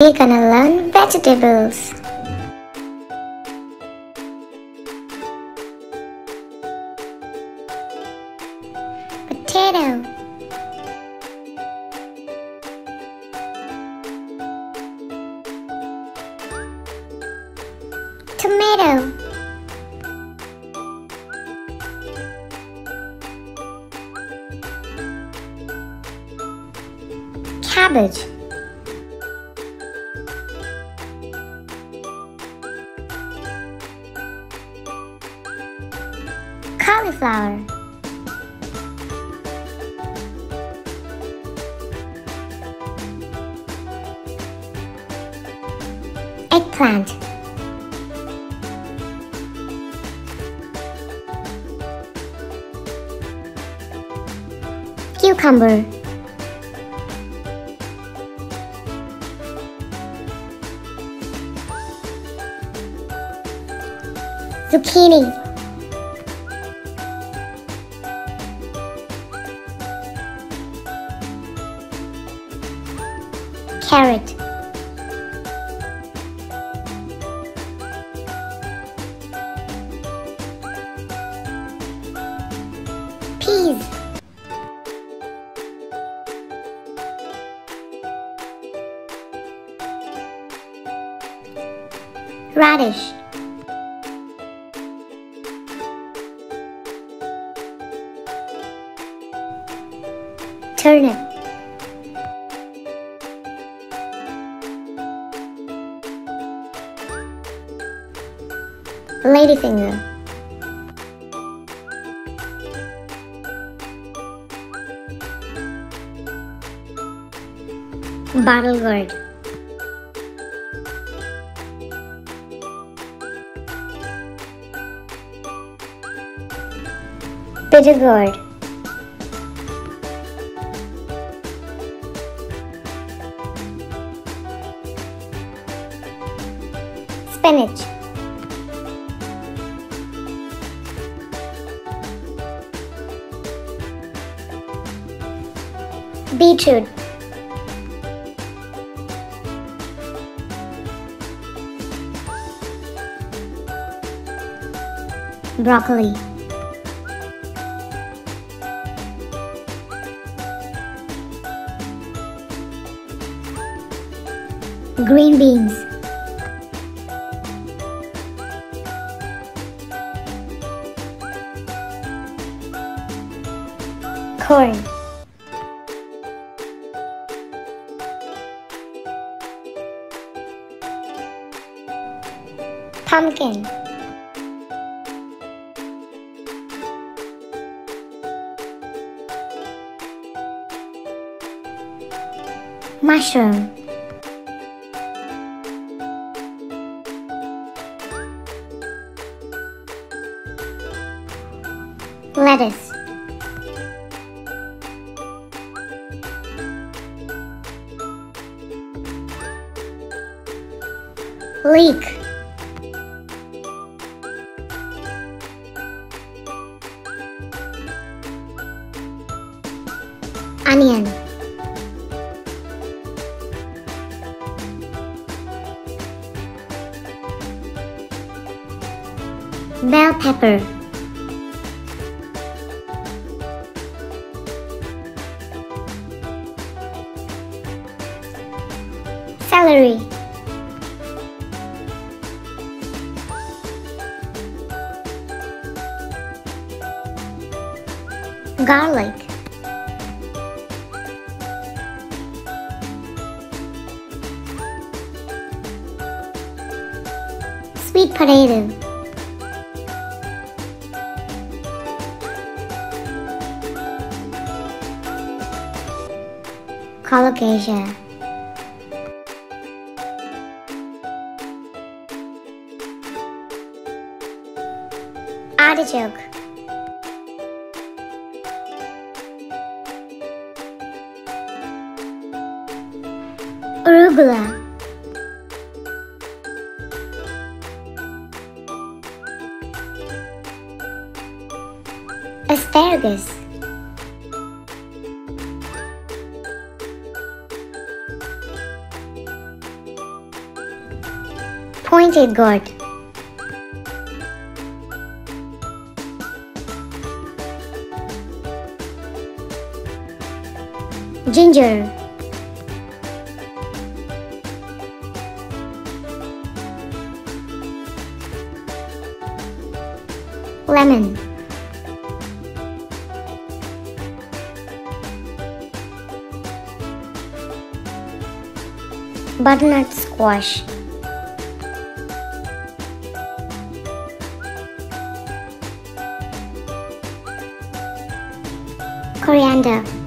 We're gonna learn vegetables. Potato. Tomato. Cabbage. Cauliflower. Eggplant. Cucumber. Zucchini. Carrot. Peas. Radish. Turnip. Ladyfinger. Bottle gourd. Bitter gourd. Spinach. Beetroot. Broccoli. Green beans. Corn. Pumpkin. Mushroom. Lettuce. Leek. Onion. Bell pepper. Celery. Garlic. Sweet potato. Colocasia. Artichoke. Arugula. Asparagus. Pointed gourd. Ginger. Lemon. Butternut squash. Coriander.